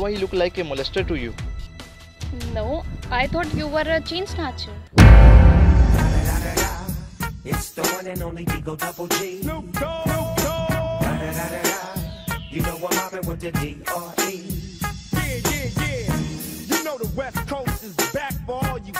Do I look like a molester to you? No, I thought you were a chain snatcher. It's the one and only Double G. You know I'm hopping with the D-R-E. Yeah, yeah, yeah. You know the West Coast is back for all you